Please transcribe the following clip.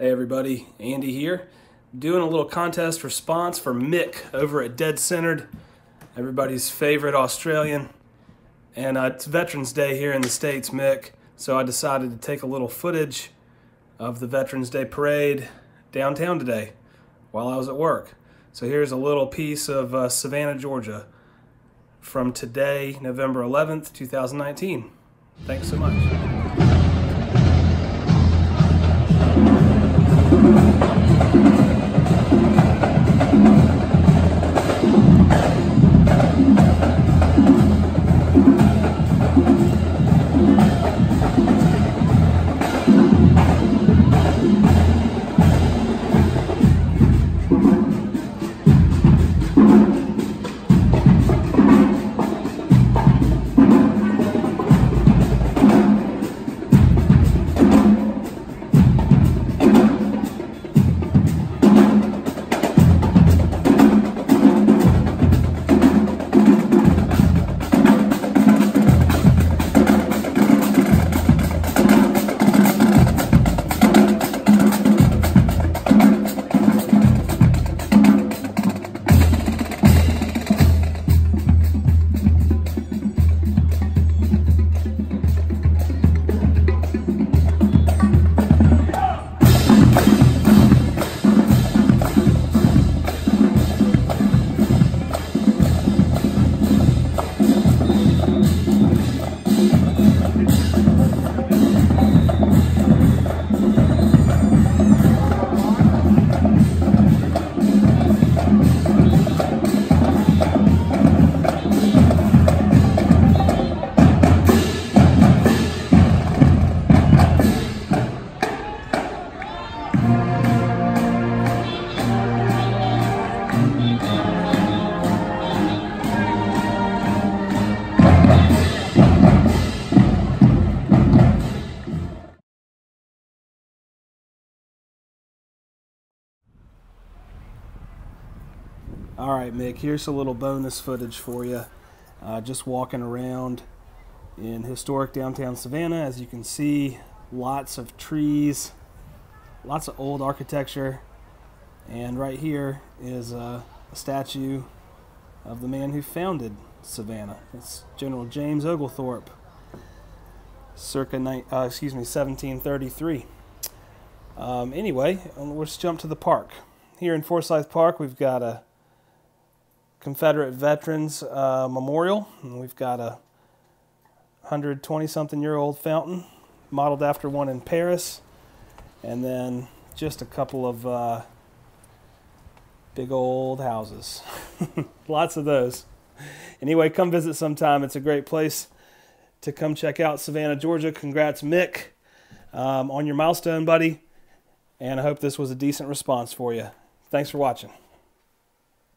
Hey everybody, Andy here. Doing a little contest response for Mick over at Dead Centered, everybody's favorite Australian. And uh, it's Veterans Day here in the States, Mick, so I decided to take a little footage of the Veterans Day parade downtown today while I was at work. So here's a little piece of uh, Savannah, Georgia from today, November 11th, 2019. Thanks so much. All right, Mick, here's a little bonus footage for you. Uh, just walking around in historic downtown Savannah. As you can see, lots of trees, lots of old architecture. And right here is a, a statue of the man who founded Savannah. It's General James Oglethorpe, circa, uh, excuse me, 1733. Um, anyway, let's jump to the park. Here in Forsyth Park, we've got a Confederate Veterans uh, Memorial. And we've got a 120 something year old fountain modeled after one in Paris. And then just a couple of uh, big old houses. Lots of those. Anyway, come visit sometime. It's a great place to come check out Savannah, Georgia. Congrats, Mick, um, on your milestone, buddy. And I hope this was a decent response for you. Thanks for watching.